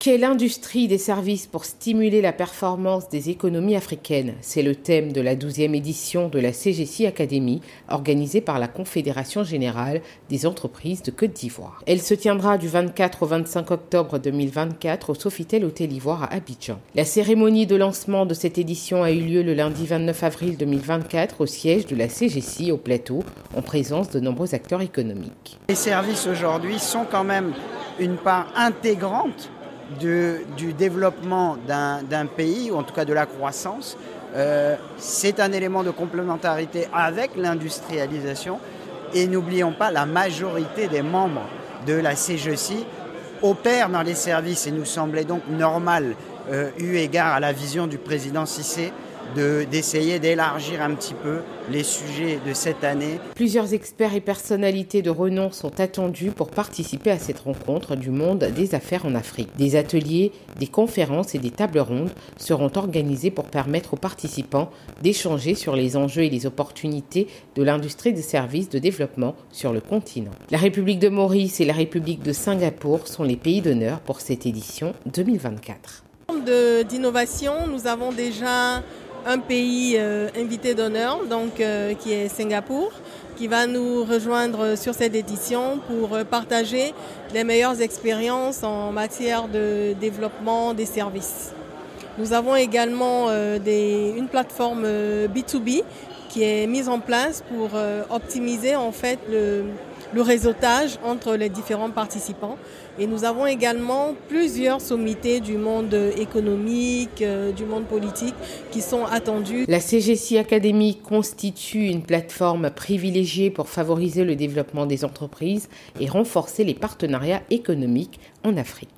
Quelle industrie des services pour stimuler la performance des économies africaines? C'est le thème de la 12e édition de la CGC Academy, organisée par la Confédération générale des entreprises de Côte d'Ivoire. Elle se tiendra du 24 au 25 octobre 2024 au Sofitel Hôtel Ivoire à Abidjan. La cérémonie de lancement de cette édition a eu lieu le lundi 29 avril 2024 au siège de la CGC au plateau, en présence de nombreux acteurs économiques. Les services aujourd'hui sont quand même une part intégrante du développement d'un pays, ou en tout cas de la croissance. Euh, c'est un élément de complémentarité avec l'industrialisation. Et n'oublions pas, la majorité des membres de la CGC opèrent dans les services et nous semblait donc normal, euh, eu égard à la vision du président Cissé, d'essayer d'élargir un petit peu les sujets de cette année. Plusieurs experts et personnalités de renom sont attendus pour participer à cette rencontre du monde des affaires en Afrique. Des ateliers, des conférences et des tables rondes seront organisés pour permettre aux participants d'échanger sur les enjeux et les opportunités de l'industrie des services de développement sur le continent. La République de Maurice et la République de Singapour sont les pays d'honneur pour cette édition 2024. D'innovation, nous avons déjà un pays euh, invité d'honneur, donc euh, qui est Singapour, qui va nous rejoindre sur cette édition pour euh, partager les meilleures expériences en matière de développement des services. Nous avons également une plateforme B2B qui est mise en place pour optimiser en fait le, le réseautage entre les différents participants. Et nous avons également plusieurs sommités du monde économique, euh, du monde politique qui sont attendues. La CGC Academy constitue une plateforme privilégiée pour favoriser le développement des entreprises et renforcer les partenariats économiques en Afrique.